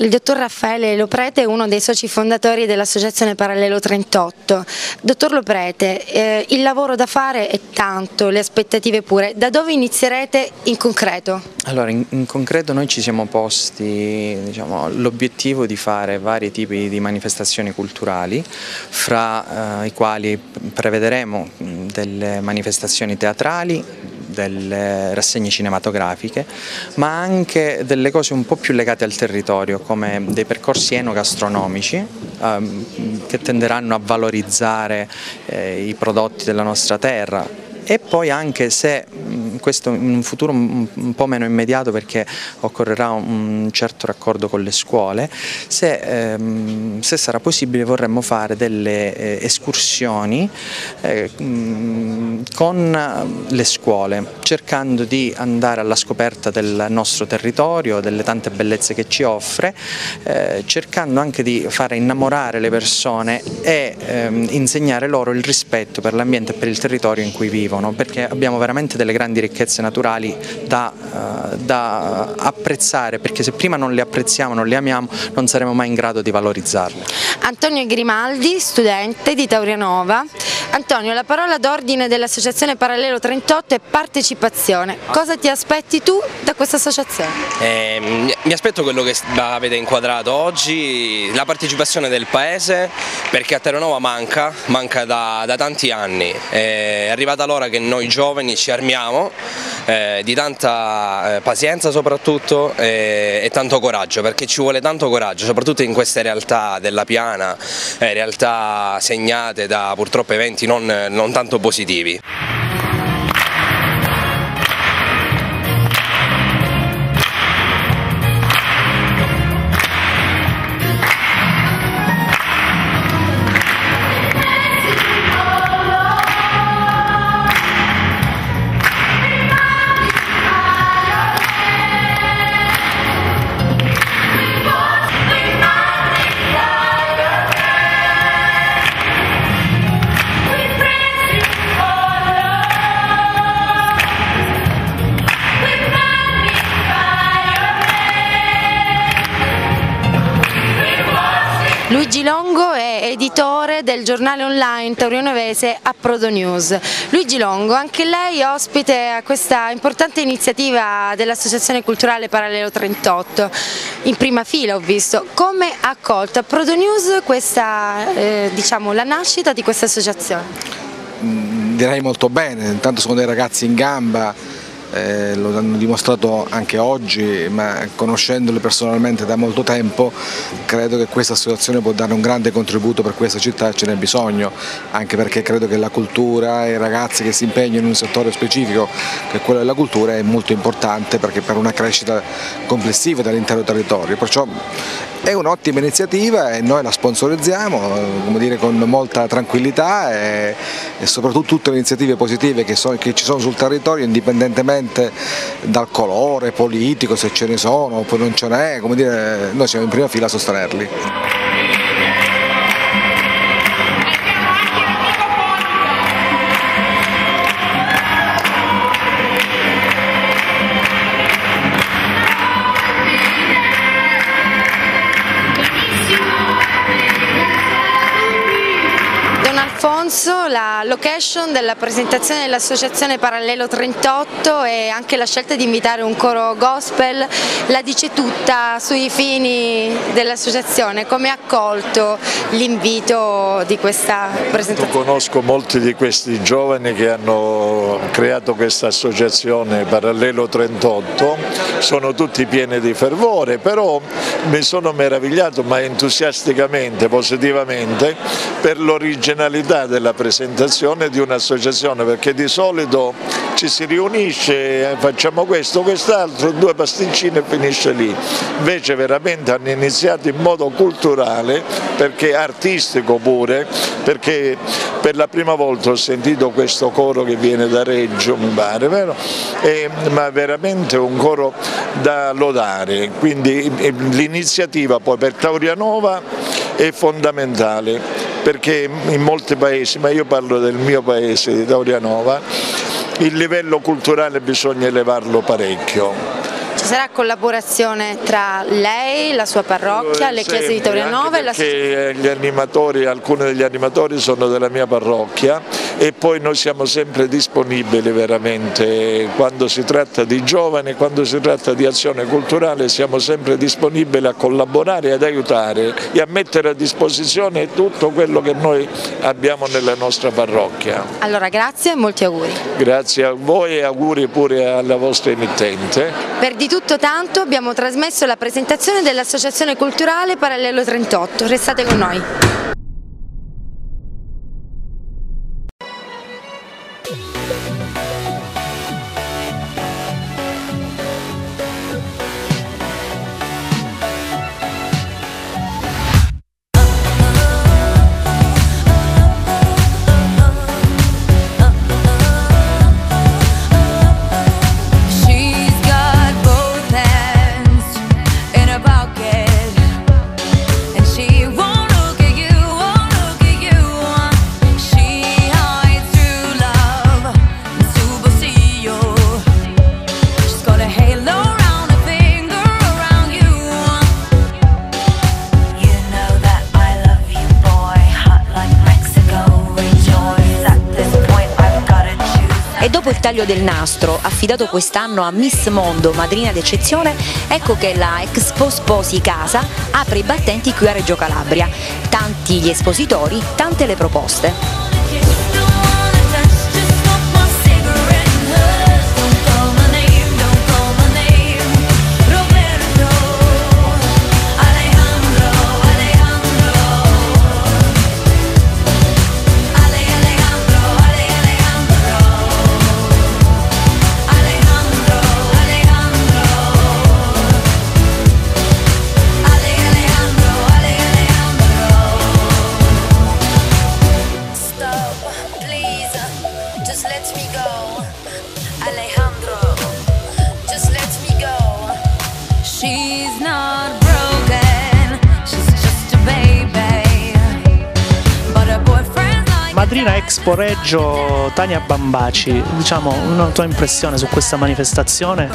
Il dottor Raffaele Loprete è uno dei soci fondatori dell'Associazione Parallelo 38. Dottor Loprete, eh, il lavoro da fare è tanto, le aspettative pure. Da dove inizierete in concreto? Allora, in, in concreto noi ci siamo posti diciamo, l'obiettivo di fare vari tipi di manifestazioni culturali, fra eh, i quali prevederemo delle manifestazioni teatrali, delle rassegne cinematografiche, ma anche delle cose un po' più legate al territorio, come dei percorsi enogastronomici ehm, che tenderanno a valorizzare eh, i prodotti della nostra terra. E poi anche se questo in un futuro un po' meno immediato perché occorrerà un certo raccordo con le scuole, se, ehm, se sarà possibile vorremmo fare delle eh, escursioni eh, con le scuole, cercando di andare alla scoperta del nostro territorio, delle tante bellezze che ci offre, eh, cercando anche di fare innamorare le persone e ehm, insegnare loro il rispetto per l'ambiente e per il territorio in cui vivono, perché abbiamo veramente delle grandi ricchezze naturali da, uh, da apprezzare, perché se prima non le apprezziamo, non le amiamo, non saremo mai in grado di valorizzarle. Antonio Grimaldi, studente di Taurianova. Antonio, la parola d'ordine dell'Associazione Parallelo 38 è partecipazione. Cosa ti aspetti tu da questa associazione? Eh, mi aspetto quello che avete inquadrato oggi, la partecipazione del paese, perché a Terranova manca, manca da, da tanti anni. È arrivata l'ora che noi giovani ci armiamo eh, di tanta eh, pazienza soprattutto e, e, tanto coraggio, perché ci vuole tanto coraggio, soprattutto in queste realtà della piana, eh, realtà segnate da purtroppo eventi non, non tanto positivi. È editore del giornale online taurionovese Approdo News. Luigi Longo, anche lei ospite a questa importante iniziativa dell'Associazione Culturale Parallelo 38, in prima fila ho visto. Come ha accolto Approdo News questa, eh, diciamo, la nascita di questa associazione? Mm, direi molto bene, intanto sono dei ragazzi in gamba eh, lo hanno dimostrato anche oggi, ma conoscendole personalmente da molto tempo credo che questa associazione può dare un grande contributo per questa città, ce n'è bisogno, anche perché credo che la cultura e i ragazzi che si impegnano in un settore specifico, che è quello della cultura, è molto importante perché per una crescita complessiva dell'intero territorio. Perciò è un'ottima iniziativa e noi la sponsorizziamo dire, con molta tranquillità e, e, soprattutto tutte le iniziative positive che, so, che ci sono sul territorio indipendentemente dal colore politico, se ce ne sono oppure non ce n'è, noi siamo in prima fila a sostenerli. La location della presentazione dell'Associazione Parallelo 38 e anche la scelta di invitare un coro gospel la dice tutta sui fini dell'associazione. Come ha accolto l'invito di questa presentazione? Io conosco molti di questi giovani che hanno creato questa associazione Parallelo 38, sono tutti pieni di fervore, però mi sono meravigliato ma entusiasticamente, positivamente per l'originalità della presentazione di un'associazione perché di solito ci si riunisce, facciamo questo, quest'altro, due pasticcine e finisce lì. Invece veramente hanno iniziato in modo culturale, perché artistico pure, perché per la prima volta ho sentito questo coro che viene da Reggio, mi pare, vero? E, ma veramente un coro da lodare, quindi l'iniziativa poi per Taurianova è fondamentale perché in molti paesi, ma io parlo del mio paese, di Taurianova, il livello culturale bisogna elevarlo parecchio Ci sarà collaborazione tra lei, la sua parrocchia, le chiese di Torianova e la animatori, alcuni degli animatori sono della mia parrocchia e poi noi siamo sempre disponibili veramente quando si tratta di giovani, quando si tratta di azione culturale siamo sempre disponibili a collaborare ad aiutare e a mettere a disposizione tutto quello che noi abbiamo nella nostra parrocchia. Allora grazie e molti auguri. Grazie a voi e auguri pure alla vostra emittente. Tutto tanto abbiamo trasmesso la presentazione dell'Associazione Culturale Parallelo 38. Restate con noi. Taglio del nastro, affidato quest'anno a Miss Mondo, madrina d'eccezione, ecco che la Expo Sposi Casa apre i battenti qui a Reggio Calabria. Tanti gli espositori, tante le proposte. Reggio Tania Bambaci, diciamo una tua impressione su questa manifestazione?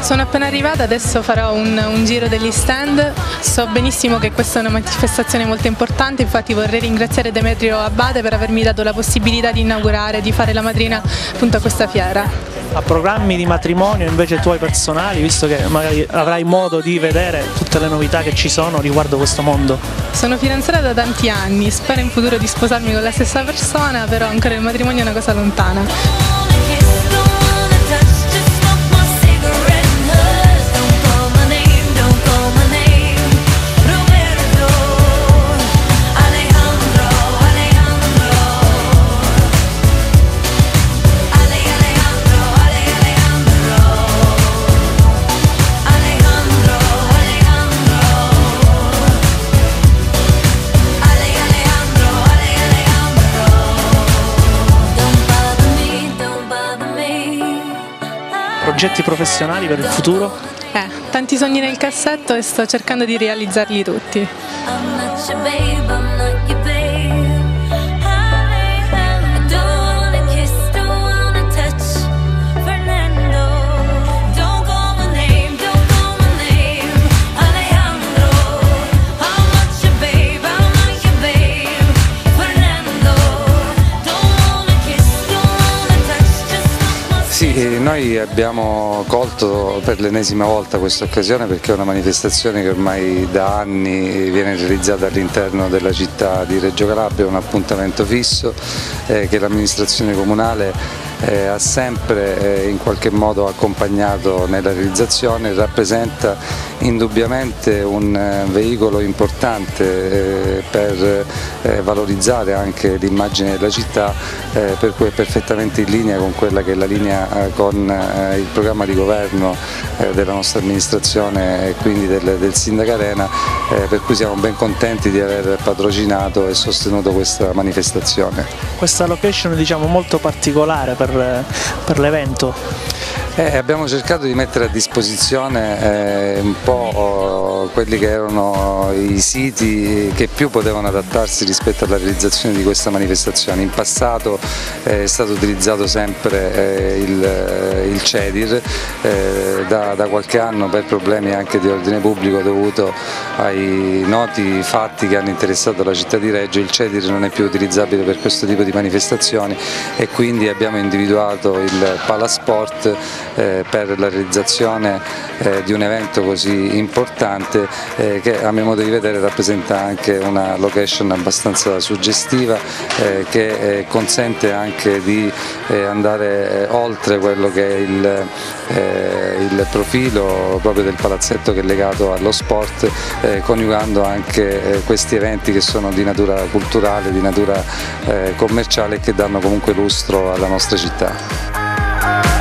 Sono appena arrivata, adesso farò un, un, giro degli stand, so benissimo che questa è una manifestazione molto importante, infatti vorrei ringraziare Demetrio Abate per avermi dato la possibilità di inaugurare, di fare la madrina appunto a questa fiera a programmi di matrimonio invece tuoi personali, visto che magari avrai modo di vedere tutte le novità che ci sono riguardo questo mondo? Sono fidanzata da tanti anni, spero in futuro di sposarmi con la stessa persona, però ancora il matrimonio è una cosa lontana. Progetti professionali per il futuro? Eh, tanti sogni nel cassetto e sto cercando di realizzarli tutti. Noi abbiamo colto per l'ennesima volta questa occasione perché è una manifestazione che ormai da anni viene realizzata all'interno della città di Reggio Calabria, un appuntamento fisso eh, che l'amministrazione comunale eh, ha sempre eh, in qualche modo accompagnato nella realizzazione, rappresenta indubbiamente un eh, veicolo importante eh, per eh, valorizzare anche l'immagine della città, per cui è perfettamente in linea con quella che è la linea con il programma di governo della nostra amministrazione e quindi del, del Sindaco Arena, per cui siamo ben contenti di aver patrocinato e sostenuto questa manifestazione. Questa location diciamo molto particolare per, per l'evento? Eh, abbiamo cercato di mettere a disposizione eh, un po' oh, quelli che erano i siti che più potevano adattarsi rispetto alla realizzazione di questa manifestazione. In passato eh, è stato utilizzato sempre eh, il, eh, il, CEDIR, eh, da, da, qualche anno per problemi anche di ordine pubblico dovuto ai noti fatti che hanno interessato la città di Reggio, il CEDIR non è più utilizzabile per questo tipo di manifestazioni e quindi abbiamo individuato il Palasport per la realizzazione eh, di un evento così importante eh, che a mio modo di vedere rappresenta anche una location abbastanza suggestiva che consente anche di andare oltre quello che è il, il profilo proprio del palazzetto che è legato allo sport coniugando anche questi eventi che sono di natura culturale, di natura commerciale e che danno comunque lustro alla nostra città.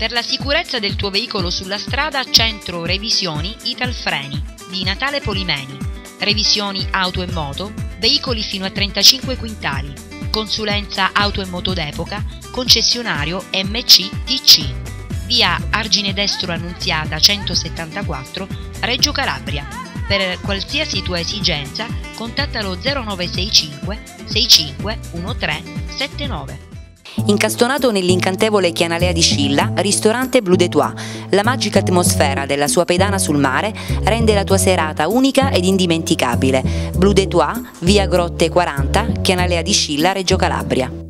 Per la sicurezza del tuo veicolo sulla strada Centro Revisioni Italfreni di Natale Polimeni. Revisioni auto e moto, veicoli fino a 35 quintali. Consulenza auto e moto d'epoca, concessionario MCTC. Via Argine Destro Annunziata 174, Reggio Calabria. Per qualsiasi tua esigenza contattalo 0965 65 1379. Incastonato nell'incantevole Chianalea di Scilla, ristorante Blue de Trois, la magica atmosfera della sua pedana sul mare rende la tua serata unica ed indimenticabile. Blue de Trois, via Grotte 40, Chianalea di Scilla, Reggio Calabria.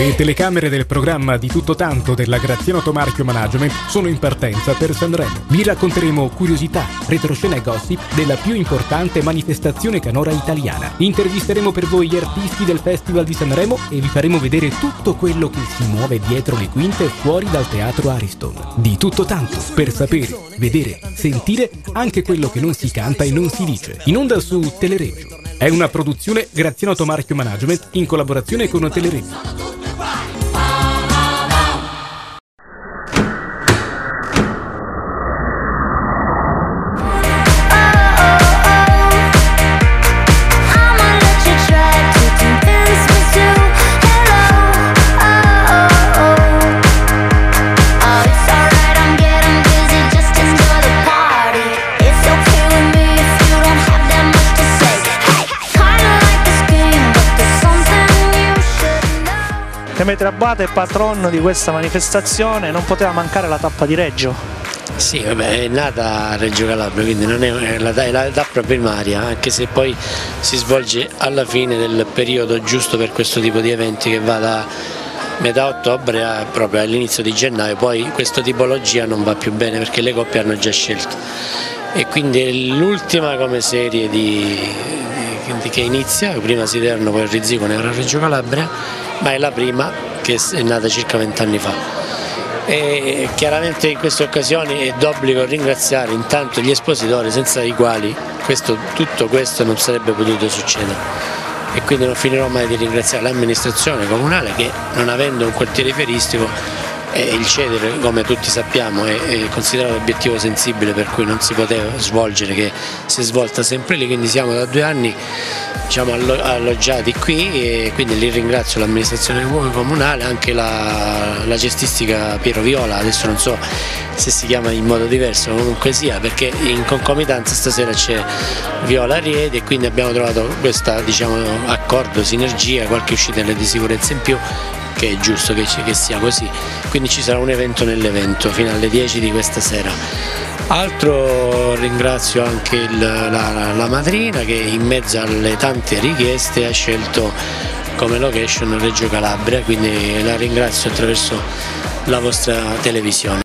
Le telecamere del programma di tutto tanto della Graziano Tomarchio Management sono in partenza per Sanremo. Vi racconteremo curiosità, retroscena e gossip della più importante manifestazione canora italiana. Intervisteremo per voi gli artisti del Festival di Sanremo e vi faremo vedere tutto quello che si muove dietro le quinte fuori dal teatro Ariston. Di tutto tanto per sapere, vedere, sentire anche quello che non si canta e non si dice. In onda su Teleregio. È una produzione Graziano Tomarchio Management in collaborazione con Teleregio. Demetrio Abate è patrono di questa manifestazione, non poteva mancare la tappa di Reggio. Sì, vabbè, è nata a Reggio Calabria, quindi non è la, è la tappa primaria, anche se poi si svolge alla fine del periodo giusto per questo tipo di eventi che va da metà ottobre a, proprio all'inizio di gennaio, poi questa tipologia non va più bene perché le coppie hanno già scelto. E quindi è l'ultima come serie di, di, che inizia, prima Siderno poi Rizzico, ora Reggio Calabria ma è la prima che è nata circa vent'anni fa. E chiaramente in queste occasioni è d'obbligo ringraziare intanto gli espositori senza i quali questo, tutto questo non sarebbe potuto succedere e quindi non finirò mai di ringraziare l'amministrazione comunale che non avendo un quartiere feristico il CEDER come tutti sappiamo è, è, considerato obiettivo sensibile per cui non si poteva svolgere che si è svolta sempre lì quindi siamo da due anni diciamo, alloggiati qui e quindi lì ringrazio l'amministrazione comunale, anche la, la, gestistica Piero Viola, adesso non so se si chiama in modo diverso, comunque sia, perché in concomitanza stasera c'è Viola Riedi e quindi abbiamo trovato questo diciamo, accordo, sinergia, qualche uscita di sicurezza in più che è giusto che, che sia così, quindi ci sarà un evento nell'evento fino alle 10 di questa sera. Altro ringrazio anche il, la, la, madrina che in mezzo alle tante richieste ha scelto come location Reggio Calabria, quindi la ringrazio attraverso la vostra televisione.